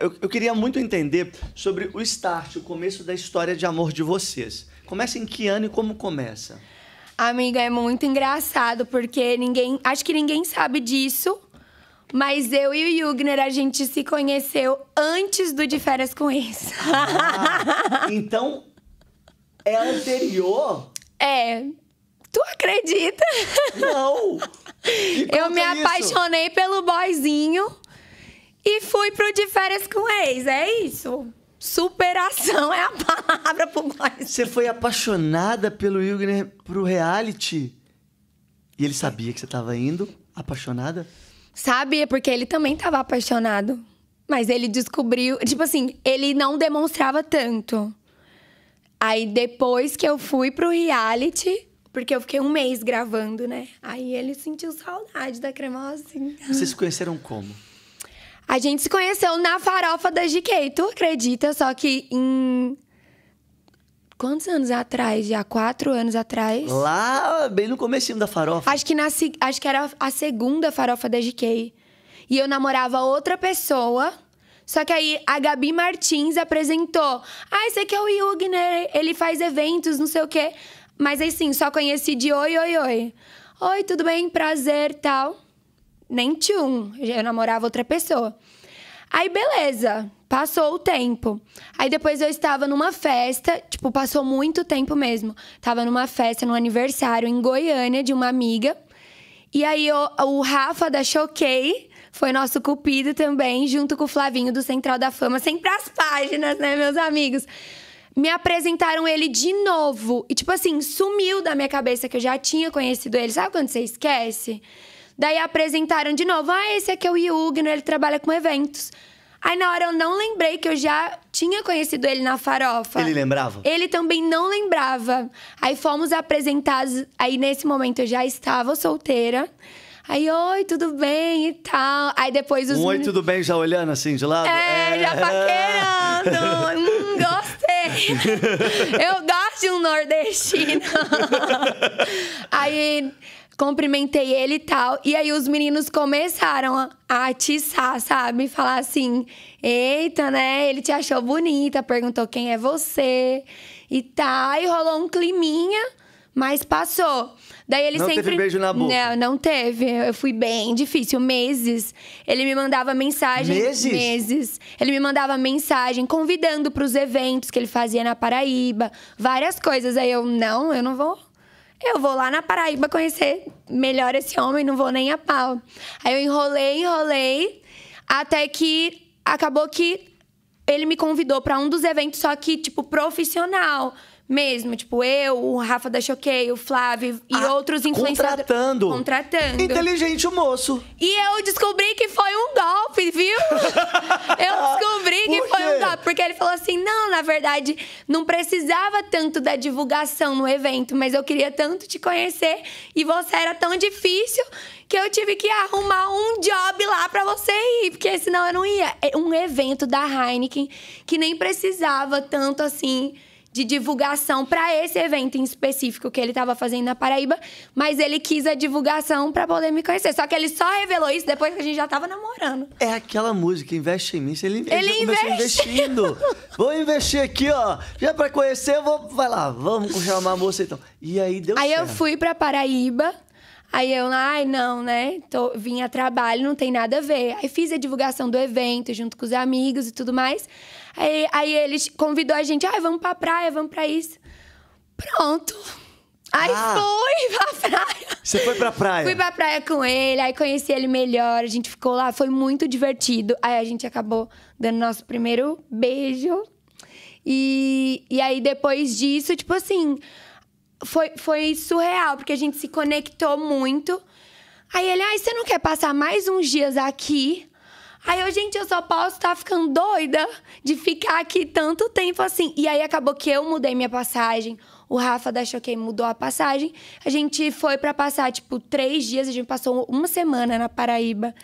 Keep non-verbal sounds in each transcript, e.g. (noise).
eu, eu queria muito entender sobre o start, o começo da história de amor de vocês. Começa em que ano e como começa? Amiga, é muito engraçado, porque ninguém. Acho que ninguém sabe disso. Mas eu e o Jugner, a gente se conheceu antes do De Férias com Ex. Ah, então, é anterior? É. Tu acredita? Não! Eu me isso. apaixonei pelo boyzinho e fui pro De Férias com Ex. É isso. Superação (laughs) é a palavra pro boyzinho. Você foi apaixonada pelo Hilgner pro reality? E ele sabia que você tava indo? Apaixonada? Sabia, porque ele também tava apaixonado. Mas ele descobriu. Tipo assim, ele não demonstrava tanto. Aí depois que eu fui pro reality, porque eu fiquei um mês gravando, né? Aí ele sentiu saudade da cremosa. assim. Vocês se conheceram como? A gente se conheceu na farofa da GK, tu acredita? Só que em. Quantos anos atrás? Já quatro anos atrás? Lá, bem no comecinho da farofa. Acho que, na, acho que era a segunda farofa da GK. E eu namorava outra pessoa. Só que aí a Gabi Martins apresentou. Ah, esse aqui é o Jugner, ele faz eventos, não sei o quê. Mas assim, só conheci de oi, oi, oi. Oi, tudo bem? Prazer, tal. Nem tchum. Eu namorava outra pessoa. Aí, beleza. Passou o tempo. Aí depois eu estava numa festa, tipo, passou muito tempo mesmo. Tava numa festa, num aniversário em Goiânia de uma amiga. E aí o, o Rafa da Choquei foi nosso cupido também, junto com o Flavinho do Central da Fama, sempre as páginas, né, meus amigos? Me apresentaram ele de novo. E, tipo assim, sumiu da minha cabeça que eu já tinha conhecido ele. Sabe quando você esquece? Daí apresentaram de novo. Ah, esse aqui é o Yugno, ele trabalha com eventos. Aí na hora eu não lembrei que eu já tinha conhecido ele na farofa. Ele lembrava? Ele também não lembrava. Aí fomos apresentados. Aí nesse momento eu já estava solteira. Aí, oi, tudo bem e tal. Aí depois os. Um oi, tudo bem, já olhando assim de lado? É, já paquerando. (laughs) hum, gostei. (laughs) Eu gosto de um nordestino. (laughs) aí cumprimentei ele e tal. E aí os meninos começaram a a atiçar, sabe? Falar assim: eita, né? Ele te achou bonita, perguntou quem é você e tal. Aí rolou um climinha, mas passou. Daí ele Não teve sempre. beijo na boca? Não, não teve. Eu fui bem difícil, meses. Ele me mandava mensagem. Meses? Meses. Ele me mandava mensagem convidando para os eventos que ele fazia na Paraíba, várias coisas. Aí eu, não, eu não vou. Eu vou lá na Paraíba conhecer melhor esse homem, não vou nem a pau. Aí eu enrolei, enrolei, até que acabou que ele me convidou para um dos eventos, só que, tipo, profissional mesmo. Tipo, eu, o Rafa da Choquei, o Flávio e Ah, outros influenciadores. Contratando. Contratando. Inteligente o moço. E eu descobri que foi um golpe, viu? (laughs) eu descobri que foi um golpe. Porque ele falou assim: não, na verdade, não precisava tanto da divulgação no evento, mas eu queria tanto te conhecer e você era tão difícil que eu tive que arrumar um job lá pra você ir, porque senão eu não ia. É um evento da Heineken que nem precisava tanto assim de divulgação para esse evento em específico que ele estava fazendo na Paraíba, mas ele quis a divulgação para poder me conhecer. Só que ele só revelou isso depois que a gente já tava namorando. É aquela música, investe em mim. Ele, ele, Ele investe. investindo. Vou investir aqui, ó. Já pra conhecer, eu vou. Vai lá, vamos chamar a moça então. E aí deu Aí certo. eu fui pra Paraíba. Aí eu, ai, não, né? Tô, vim a trabalho, não tem nada a ver. Aí fiz a divulgação do evento junto com os amigos e tudo mais. Aí, aí ele convidou a gente, ai, vamos pra praia, vamos pra isso. Pronto. Aí Ah. fui (laughs) pra praia. Você foi pra praia? Fui pra praia com ele, aí conheci ele melhor, a gente ficou lá, foi muito divertido. Aí a gente acabou dando nosso primeiro beijo. E, e aí depois disso, tipo assim, foi, foi surreal, porque a gente se conectou muito. Aí ele, ai, você não quer passar mais uns dias aqui? Aí eu, gente, eu só posso estar ficando doida de ficar aqui tanto tempo assim. E aí acabou que eu mudei minha passagem. O Rafa da Choquei mudou a passagem. A gente foi pra passar, tipo, três dias. A gente passou uma semana na Paraíba.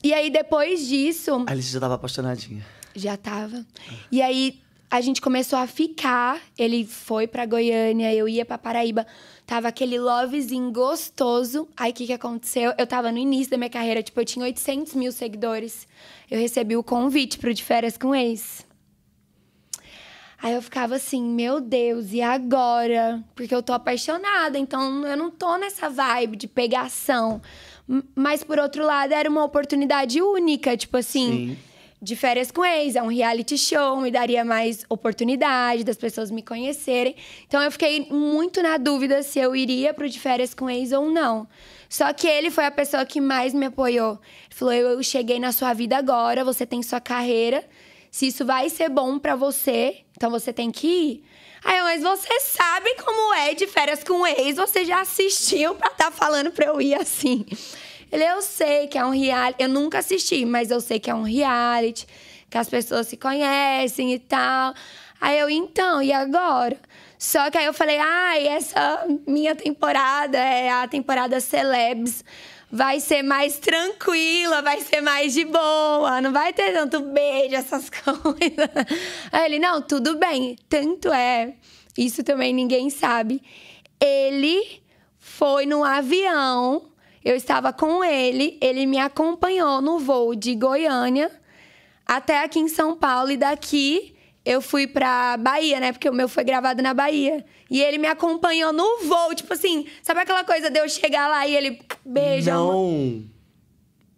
E aí, depois disso, Aí você já tava apaixonadinha. já tava. E aí, a gente começou a ficar. Ele foi pra Goiânia, eu ia pra Paraíba. Tava aquele lovezinho gostoso. Aí o que, que aconteceu? Eu tava no início da minha carreira, tipo, eu tinha 800 mil seguidores. Eu recebi o convite pro De Férias com Ex. Aí eu ficava assim, meu Deus, e agora? Porque eu tô apaixonada, então eu não tô nessa vibe de pegação. Mas por outro lado, era uma oportunidade única, tipo assim, Sim. De férias com ex, é um reality show, me daria mais oportunidade das pessoas me conhecerem. Então eu fiquei muito na dúvida se eu iria pro de férias com ex ou não. Só que ele foi a pessoa que mais me apoiou. Ele falou: "Eu cheguei na sua vida agora, você tem sua carreira. Se isso vai ser bom pra você, então você tem que ir". Aí, mas você sabe como é de férias com ex, você já assistiu pra estar falando pra eu ir assim. Ele, eu sei que é um reality. Eu nunca assisti, mas eu sei que é um reality, que as pessoas se conhecem e tal. Aí eu, então, e agora? Só que aí eu falei, ai, essa minha temporada é a temporada Celebs. Vai ser mais tranquila, vai ser mais de boa, não vai ter tanto beijo, essas (laughs) coisas. Aí ele, não, tudo bem. Tanto é, isso também ninguém sabe. Ele foi no avião, eu estava com ele, ele me acompanhou no voo de Goiânia até aqui em São Paulo e daqui eu fui pra Bahia, né? Porque o meu foi gravado na Bahia. E ele me acompanhou no voo, tipo assim, sabe aquela coisa de eu chegar lá e ele beijo, amor? Não.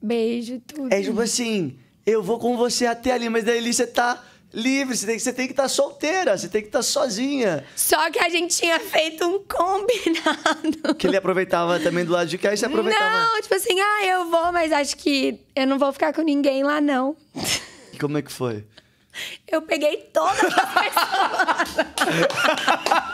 beijo, tudo. É tipo assim, eu vou com você até ali, mas daí ali você tá livre, você tem, você tem que estar solteira, você tem que estar sozinha. Só que a gente tinha feito um combinado. (laughs) Que ele aproveitava também do lado de cá e você aproveitava. Não, tipo assim, ah, eu vou, mas acho que eu não vou ficar com ninguém lá, não. E como é que foi? Eu peguei todas as (laughs) pessoas. (laughs)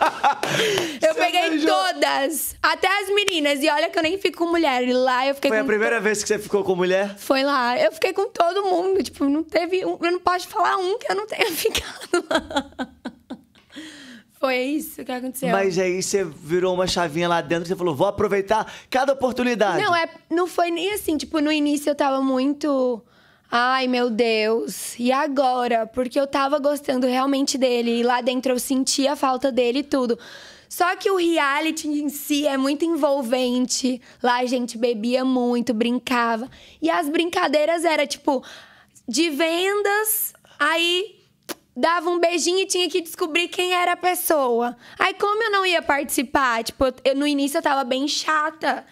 todas. Até as meninas. E olha que eu nem fico com mulher. E lá eu fiquei Foi com a primeira vez que você ficou com mulher? Foi lá. Eu fiquei com todo mundo. Tipo, não teve um. Eu não posso falar um que eu não tenha (laughs) ficado lá. Foi isso que aconteceu. Mas aí você virou uma chavinha lá dentro você falou, vou aproveitar cada oportunidade. Não, é, não foi nem assim. Tipo, no início eu tava muito. Ai, meu Deus. E agora? Porque eu tava gostando realmente dele. E lá dentro eu sentia a falta dele e tudo. Só que o reality em si é muito envolvente. Lá a gente bebia muito, brincava. E as brincadeiras era tipo de vendas, aí dava um beijinho e tinha que descobrir quem era a pessoa. Aí como eu não ia participar, tipo, eu, no início eu tava bem chata.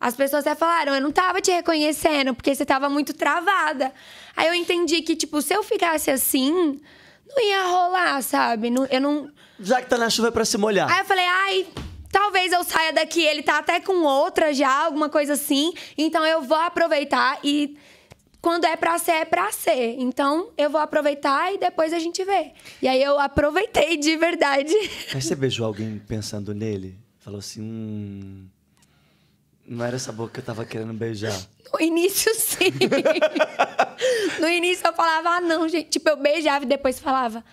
As pessoas até falaram, eu não tava te reconhecendo, porque você tava muito travada. Aí eu entendi que, tipo, se eu ficasse assim, não ia rolar, sabe? Eu não. Já que tá na chuva é pra se molhar. Aí eu falei, ai, talvez eu saia daqui, ele tá até com outra já, alguma coisa assim. Então eu vou aproveitar e quando é pra ser, é pra ser. Então eu vou aproveitar e depois a gente vê. E aí eu aproveitei de verdade. (laughs) Mas você beijou alguém pensando nele? Falou assim, hum... Não era essa boca que eu tava querendo beijar. No início, sim. (laughs) no início eu falava, ah, não, gente. Tipo, eu beijava e depois falava,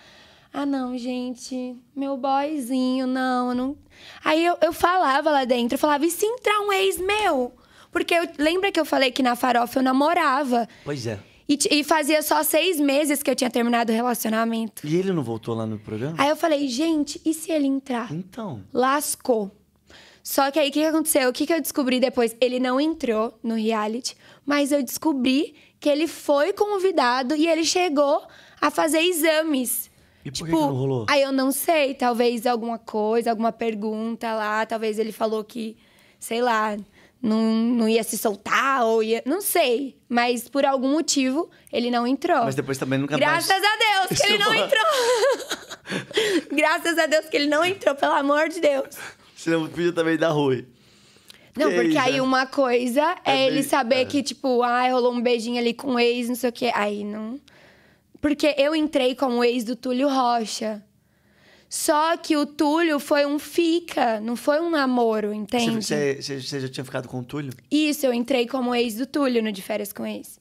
ah, não, gente, meu boyzinho, não, eu não. Aí eu, eu falava lá dentro, eu falava, e se entrar um ex meu? Porque eu, lembra que eu falei que na farofa eu namorava? Pois é. E, e fazia só seis meses que eu tinha terminado o relacionamento. E ele não voltou lá no programa? Aí eu falei, gente, e se ele entrar? Então. lascou. Só que aí o que, que aconteceu? O que, que eu descobri depois? Ele não entrou no reality, mas eu descobri que ele foi convidado e ele chegou a fazer exames. E por que que não rolou? Aí eu não sei, talvez alguma coisa, alguma pergunta lá, talvez ele falou que, sei lá, não, não ia se soltar ou ia. Não sei. Mas por algum motivo ele não entrou. Mas depois também nunca Graças mais... a Deus que (laughs) ele não entrou. (laughs) Graças a Deus que ele não entrou, pelo amor de Deus. (laughs) Senão podia também dar ruim. Não, porque aí é- uma coisa é, É ele bem- saber é. que, tipo, ah, rolou um beijinho ali com o ex, não sei o quê. Aí não. Porque eu entrei como ex do Túlio Rocha. Só que o Túlio foi um fica, não foi um namoro, entende? Você, você- você já tinha ficado com o Túlio? Isso, eu entrei como ex do Túlio no De Férias com Ex.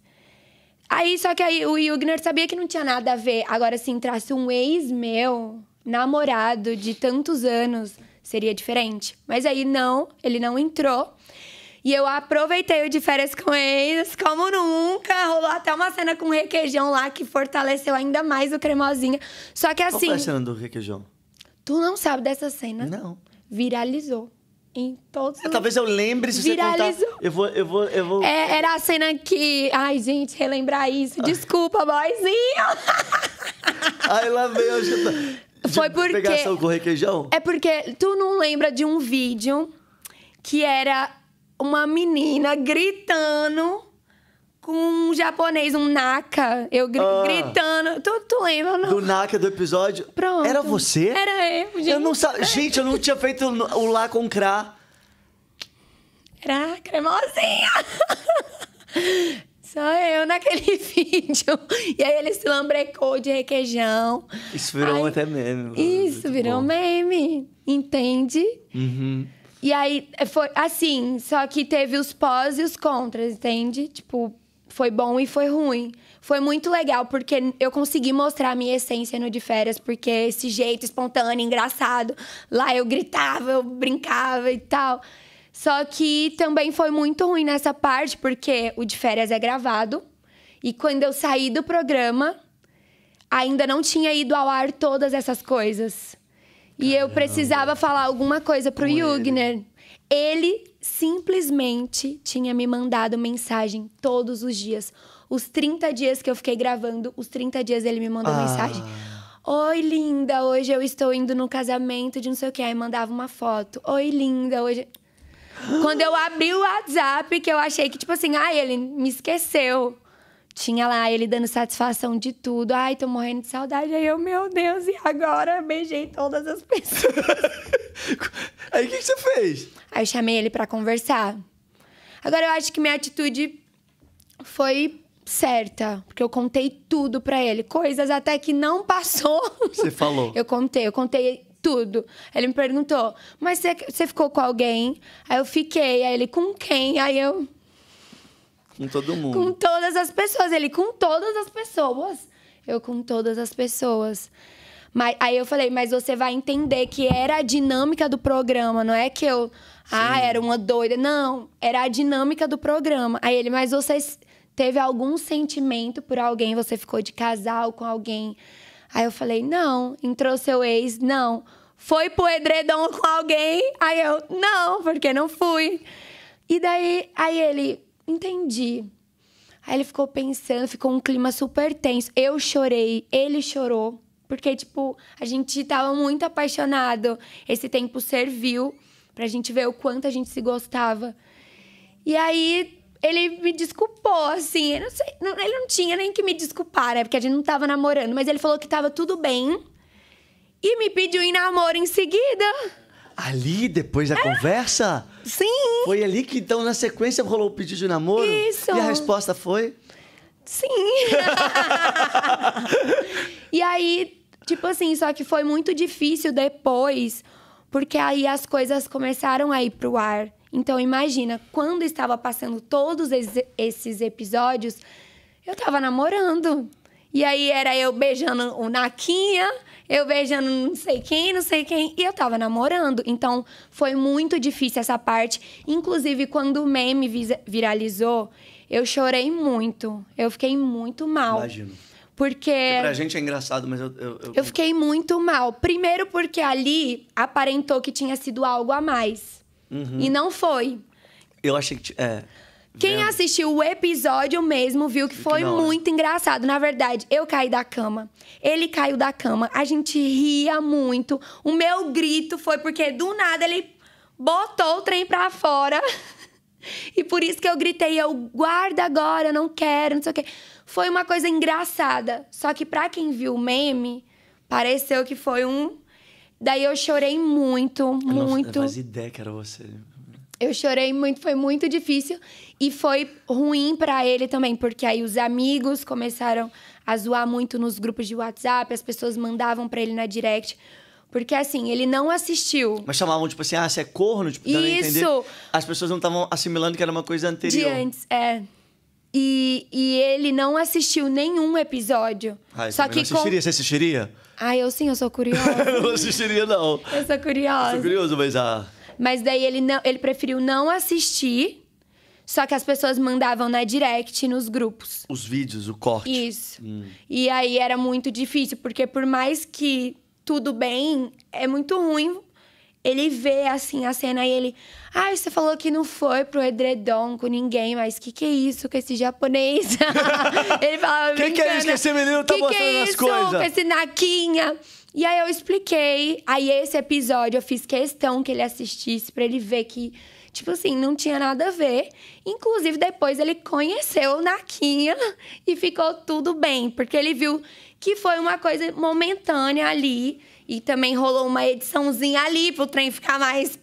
Aí, só que aí o Jugner sabia que não tinha nada a ver. Agora, se entrasse um ex meu, namorado de tantos anos, seria diferente. Mas aí não, ele não entrou. E eu aproveitei o de férias com eles, como nunca. Rolou até uma cena com requeijão lá que fortaleceu ainda mais o cremosinha. Só que Qual assim, foi a cena do requeijão? tu não sabe dessa cena? Não. Viralizou. Em todos Ah, os Talvez eu lembre se você contar. Viralizou. Eu vou, eu vou, eu vou. É, era a cena que. Ai, gente, relembrar isso. Desculpa, boyzinho. (laughs) Ai, lá eu tô... de Foi porque- Pegação com requeijão? É porque tu não lembra de um vídeo que era uma menina gritando com um japonês, um naka. Eu gri- Ah. gritando. Tu, tu lembra, não? Do Naka do episódio? Pronto. Era você? Era eu, gente. Eu não sa... Gente, eu não tinha feito o lá com Cra. Era cremosinha. (laughs) Só eu naquele (laughs) vídeo. E aí ele se lambrecou de requeijão. Isso virou Ai, até meme. Isso, virou bom. meme. Entende? Uhum. E aí, foi assim, só que teve os pós e os contras, entende? Tipo, foi bom e foi ruim. Foi muito legal, porque eu consegui mostrar a minha essência no de férias, porque esse jeito espontâneo, engraçado. Lá eu gritava, eu brincava e tal. Só que também foi muito ruim nessa parte, porque o de férias é gravado. E quando eu saí do programa, ainda não tinha ido ao ar todas essas coisas. E eu precisava falar alguma coisa pro Com ele. Jugner. Ele simplesmente tinha me mandado mensagem todos os dias. Os 30 dias que eu fiquei gravando, os 30 dias ele me mandou Ah. mensagem. Oi, linda, hoje eu estou indo no casamento de não sei o que. Aí mandava uma foto. Oi, linda, hoje. (gasps) Quando eu abri o WhatsApp, que eu achei que, tipo assim, ai, ele me esqueceu. Tinha lá ele dando satisfação de tudo. Ai, tô morrendo de saudade. Aí eu, meu Deus, e agora? Beijei todas as pessoas. (laughs) Aí o que, que você fez? Aí eu chamei ele pra conversar. Agora eu acho que minha atitude foi certa, porque eu contei tudo pra ele, coisas até que não passou. Você falou. Eu contei, eu contei tudo. Ele me perguntou: "Mas você ficou com alguém?" Aí eu fiquei, aí ele com quem? Aí eu Com todo mundo. com todas as pessoas, ele com todas as pessoas. Eu com todas as pessoas. Mas, aí eu falei, mas você vai entender que era a dinâmica do programa, não é que eu. Ah, era uma doida. Não, era a dinâmica do programa. Aí ele, mas você teve algum sentimento por alguém? Você ficou de casal com alguém? Aí eu falei, não. Entrou seu ex? Não. Foi pro edredom com alguém? Aí eu, não, porque não fui. E daí, aí ele, entendi. Aí ele ficou pensando, ficou um clima super tenso. Eu chorei, ele chorou. Porque, tipo, a gente tava muito apaixonado. Esse tempo serviu pra gente ver o quanto a gente se gostava. E aí, ele me desculpou, assim. Não sei, não- ele não tinha nem que me desculpar, né? Porque a gente não tava namorando. Mas ele falou que tava tudo bem. E me pediu em namoro em seguida. Ali, depois da conversa? Sim, Foi ali que, então, na sequência, rolou o pedido de namoro? Isso. E a resposta foi? Sim. (laughs) e aí, tipo assim, só que foi muito difícil depois, porque aí as coisas começaram a ir pro ar. Então, imagina, quando estava passando todos es- esses episódios, eu tava namorando. E aí era eu beijando o Naquinha, eu beijando não sei quem, não sei quem, e eu tava namorando. Então foi muito difícil essa parte. Inclusive, quando o meme viralizou, eu chorei muito. Eu fiquei muito mal. Imagino. Porque. Pra gente é engraçado, mas eu... eu, eu- Eu fiquei muito mal. Primeiro porque ali aparentou que tinha sido algo a mais. Uhum. E não foi. eu achei que... É. Quem assistiu o episódio mesmo viu que foi muito engraçado. Na verdade, eu caí da cama. Ele caiu da cama. A gente ria muito. O meu grito foi porque do nada ele botou o trem pra fora. (laughs) E por isso que eu gritei, eu guarda agora, eu não quero, não sei o quê. Foi uma coisa engraçada. Só que pra quem viu o meme, pareceu que foi um. Daí eu chorei muito, Eu não muito. fazia ideia que era você. Eu chorei muito, foi muito difícil. E foi ruim pra ele também, porque aí os amigos começaram a zoar muito nos grupos de WhatsApp, as pessoas mandavam pra ele na direct. Porque assim, ele não assistiu Mas chamavam, tipo assim, ah, você é corno? Tipo, dando. Isso. As pessoas não estavam assimilando que era uma coisa de anterior. antes. É. E, e ele não assistiu nenhum episódio. Ah, eu Só que não com. assistiria? Você assistiria? Ah, eu sim, eu sou (laughs) curiosa. Eu não assistiria, não. eu sou Eu curiosa. sou curioso, mas ah... Mas daí ele, não, ele preferiu não assistir Só que as pessoas mandavam na direct nos grupos. Os vídeos, o corte. Isso. E aí era muito difícil, porque por mais que tudo bem, é muito ruim ele vê assim a cena e ele. Ah, você falou que não foi pro edredom com ninguém, mas que que é isso com esse japonês? (laughs) ele falava. Que que é isso que esse menino tá que que mostrando é as coisas?" Com esse naquinha. E aí eu expliquei. Aí esse episódio eu fiz questão que ele assistisse pra ele ver que. Tipo assim, não tinha nada a ver. Inclusive, depois ele conheceu o Naquinha e ficou tudo bem. Porque ele viu que foi uma coisa momentânea ali. E também rolou uma ediçãozinha ali pro trem ficar mais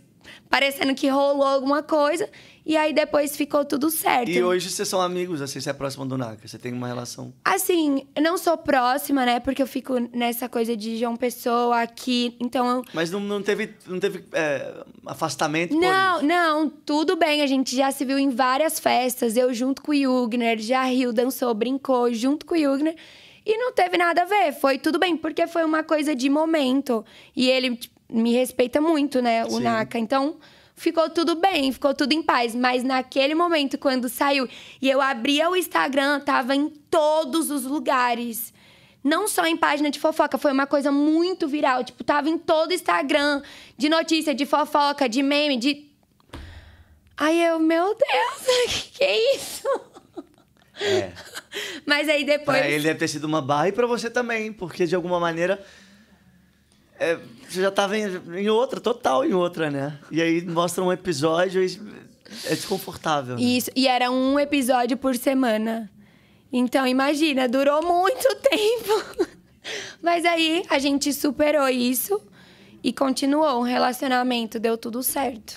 parecendo que rolou alguma coisa. E aí depois ficou tudo certo. E hoje vocês são amigos, assim, você é próximo do Naka, você tem uma relação. Assim, eu não sou próxima, né? Porque eu fico nessa coisa de João Pessoa aqui. Então eu. Mas não, não teve, não teve é, afastamento Não, não, tudo bem. A gente já se viu em várias festas. Eu junto com o Jugner, já riu, dançou, brincou junto com o Jugner. E não teve nada a ver. Foi tudo bem, porque foi uma coisa de momento. E ele tipo, me respeita muito, né, o Sim. Naka. Então, ficou tudo bem, ficou tudo em paz. Mas naquele momento, quando saiu e eu abria o Instagram, tava em todos os lugares. Não só em página de fofoca, foi uma coisa muito viral. Tipo, tava em todo o Instagram, de notícia, de fofoca, de meme, de. Aí eu, meu Deus, (laughs) que que é isso? É. (laughs) Mas aí depois. Pra ele deve ter sido uma barra e pra você também, porque de alguma maneira. É, você já tava em, em outra, total em outra, né? E aí mostra um episódio e é desconfortável. né? Isso, e era um episódio por semana. Então, imagina, durou muito (laughs) tempo. Mas aí a gente superou isso e continuou um relacionamento, deu tudo certo.